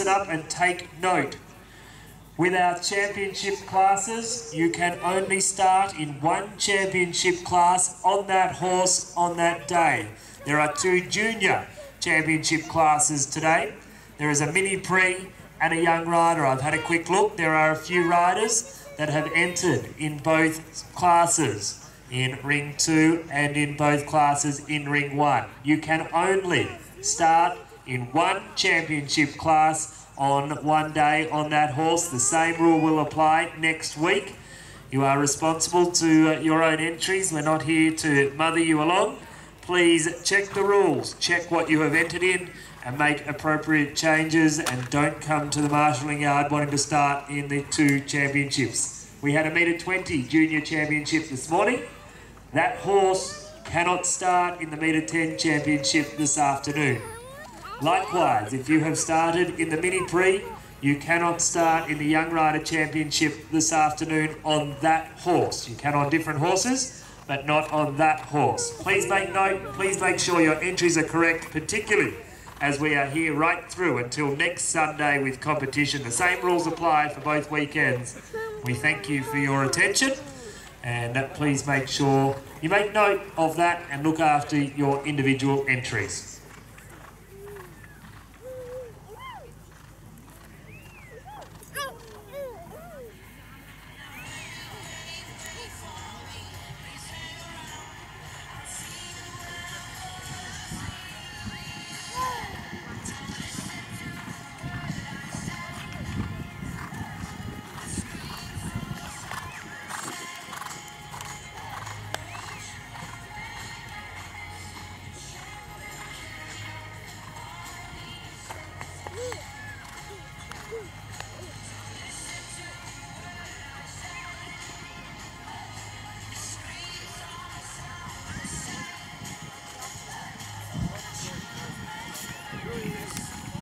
it up and take note. With our championship classes, you can only start in one championship class on that horse on that day. There are two junior championship classes today. There is a mini prix and a young rider. I've had a quick look. There are a few riders that have entered in both classes in ring two and in both classes in ring one. You can only start in one championship class on one day on that horse. The same rule will apply next week. You are responsible to uh, your own entries. We're not here to mother you along. Please check the rules, check what you have entered in, and make appropriate changes. And don't come to the marshalling yard wanting to start in the two championships. We had a metre 20 junior championship this morning. That horse cannot start in the metre 10 championship this afternoon. Likewise, if you have started in the Mini Prix, you cannot start in the Young Rider Championship this afternoon on that horse. You can on different horses, but not on that horse. Please make note, please make sure your entries are correct, particularly as we are here right through until next Sunday with competition. The same rules apply for both weekends. We thank you for your attention and please make sure you make note of that and look after your individual entries. Yeah.